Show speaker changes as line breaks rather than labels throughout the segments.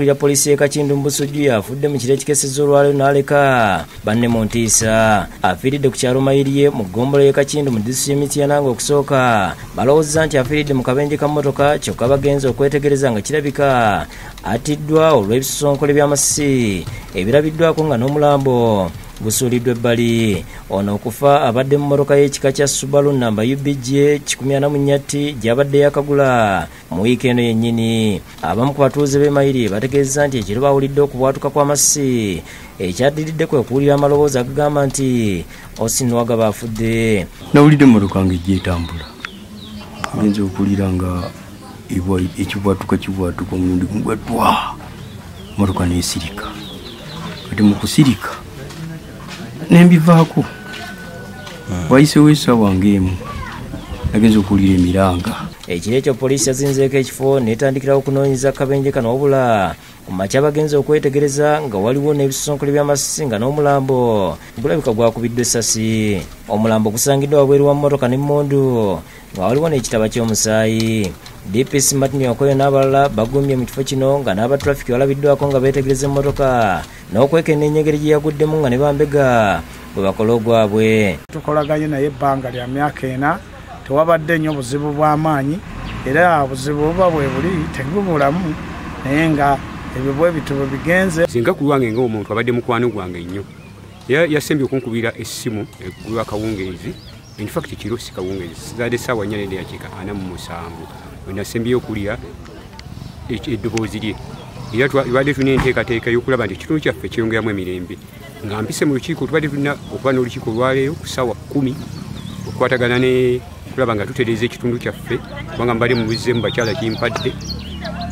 akulira poliisi y'ekakindu mu busujju yafudde mu kiro ekikeseza olwaleero n'aleka. Banne mu ntiisa afiiridde ku kyalo mayirye mu ggombolo y'ekakindu mu disitulikiti y'emityana nga okusooka balowooza nti afiiridde mu kabenje ka mmotoka kyokka bagenze okwetegereza nga kirabika. Atiddwa olw'ebisosonkole by'amasisi ebirabiddwako nga n'omulambo gusuuliddwa ebbali. Ono okufa abadde mu mmotoka y'ekika kya subalu namba ubg 1 gy'abadde yakagula mu wiiki eno yennyini. Abamu ku batuuze b'e mayiri bategeeza nti ekiro bawulidde okubwatuka kw'amasisi ekyaddiridde kwe kuwulira amaloboozi agagamba nti osinwaga baafudde
nawulidde emmotoka nga ejja etambula. Genza okuwulira nga ekibwatuka kibwatuka omulundi gugwaddwa motoka nesirika. Kati mu kusirika nembivaako. Wayisewo esaawa ngaemu nagenza okuwulira emiranga.
Ekiro ekyo poliisi yazinzeeko ekifo netandikirawo okunoonyeza kabenje kano wabula. Ku makya bagenza okwetegereza nga waliwo n'ebisosonkole by'amasisi nga n'omulambo. Gulabika gwakubiddwa essasi. Omulambo gusangiddwa wabweru wa mmotoka n'emmundu nga waliwo n'ekitaba ky'omusaayi dpc martin okoyo n'abalala bagumbye mu kifo kino nga n'abatrafiki balabiddwako nga beetegereza emmotoka. N'okwekenneenya engeri gye yaguddemu nga ne bambega bwe bakola ogwabwe.
Tukolaganye naye ebbanga lya myaka ena tewabadde nnyo buzibu bw'amaanyi era obuzibu buba bwe buli tebubulamu naye nga ebyo bwe bitu bwe bigenze.
Singa ku lwange ngaomuntu abadde mukwano gwange nnyo yasembye okunkubira essimu eggulwa kawungeezi infact kiro si kawungeezi sizadde essaawa nnya nende yakiika ana mu musanvu wenasembyeyo okulira eddoboozi lye. Era tubadde tulina enteekateeka y'okulaba nti ekitundu kyaffe kyeyongeramu emirembe. Nga mpise mu lukiiko tubadde tulina okuba n'olukiiko olwaleero ku ssaawa kumi okukwatagana ne kulaba nga tutereeza ekitundu kyaffe kubanga mbadde mu buzzemu bakyala kimpadde.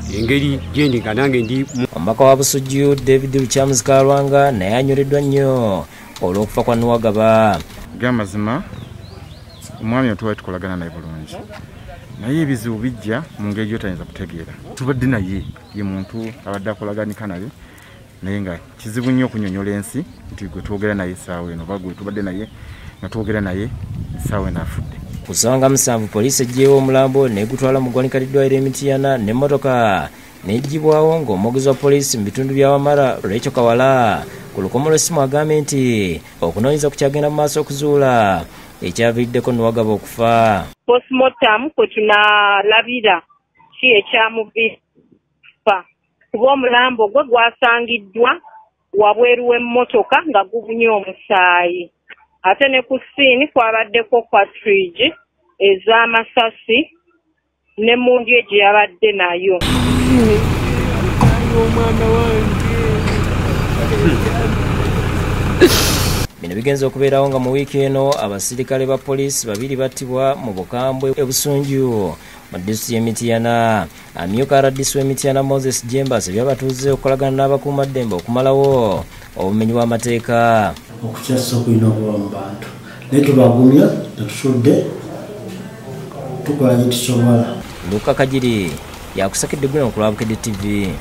Engeri gyendi nga nange ndi
omubaka wa busujju david luchamus kalwanga naye anyoleddwa nnyo olw'okufa kwa nuwagaba.
Gamazima omwami otuwali tukolagana naye bulungi naye ebizibu bijja mu ngeri gyotayinza kutegeera. Tubadde naye ye muntu abadde akolaganika naye naye nga kizibu nnyo okunyonyola ensi nti gwe twogera naye essaawa eno oba gwe tubadde naye nga twogera naye essaawa eno afudde.
Ku ssaawa musanvu poliisi eggyewo omulambo negutwala mu ggwanika liddwaliro emitiyana n'emmotoka neggibwawo ng'omwogezi wa poliisi mu bitundu bya wamala lwekyo kawala. Ku lukomo lw'essimu agambye nti okunoonyeza kukyagenda mu maaso okuzuula ekyaviiriddeko nuwagaba okufa.
Postmortem kwe tunalabira ki ekyamubifa kuba omulambo gwe gwasangiddwa wabweru w'emmotoka nga gubunye omusaayi. Ate ne ku siini kwabaddeko cartridge ez'amasasi n'emmundu egye yabadde nayo
bino bigenza okubeerawo nga mu wiiki eno abasirikale ba poliisi babiri battibwa mu bukambwe ebusunju mu disitulikiti y'emitiyana amyuka rdc w'emitiyana moses jembas ebyabatuuze okukolagana n'abakuumaddembe okumalawo obumenyi bw'amateeka.
Okukyasa okulina okuba mu bantu. Naye tubagumya tetusudde tukola gye tusobola.
Luka kagiri yakusakidde gwino ku lwabukedde tv